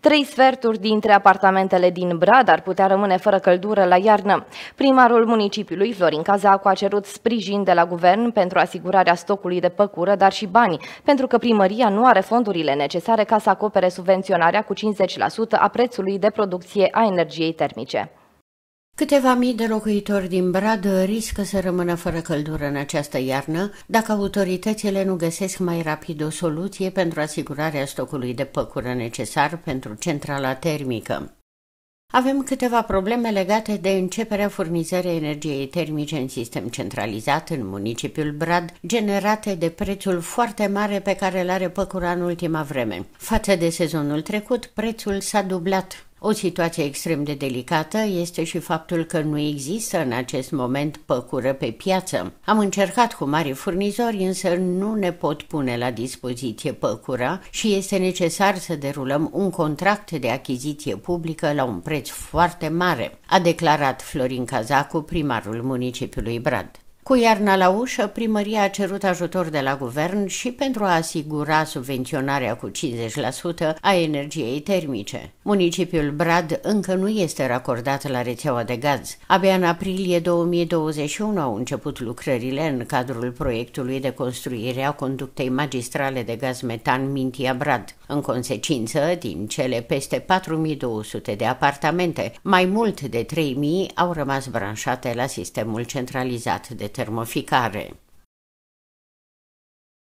Trei sferturi dintre apartamentele din Brad ar putea rămâne fără căldură la iarnă. Primarul municipiului, Florin Cazacu, a cerut sprijin de la guvern pentru asigurarea stocului de păcură, dar și bani, pentru că primăria nu are fondurile necesare ca să acopere subvenționarea cu 50% a prețului de producție a energiei termice. Câteva mii de locuitori din Brad riscă să rămână fără căldură în această iarnă dacă autoritățile nu găsesc mai rapid o soluție pentru asigurarea stocului de păcură necesar pentru centrala termică. Avem câteva probleme legate de începerea furnizării energiei termice în sistem centralizat în municipiul Brad, generate de prețul foarte mare pe care îl are păcura în ultima vreme. Față de sezonul trecut, prețul s-a dublat o situație extrem de delicată este și faptul că nu există în acest moment păcură pe piață. Am încercat cu mari furnizori, însă nu ne pot pune la dispoziție păcura și este necesar să derulăm un contract de achiziție publică la un preț foarte mare, a declarat Florin Cazacu, primarul municipiului Brad. Cu iarna la ușă, primăria a cerut ajutor de la guvern și pentru a asigura subvenționarea cu 50% a energiei termice. Municipiul Brad încă nu este racordat la rețeaua de gaz. Abia în aprilie 2021 au început lucrările în cadrul proiectului de construire a conductei magistrale de gaz metan Mintia Brad. În consecință, din cele peste 4200 de apartamente, mai mult de 3000 au rămas branșate la sistemul centralizat de termoficare.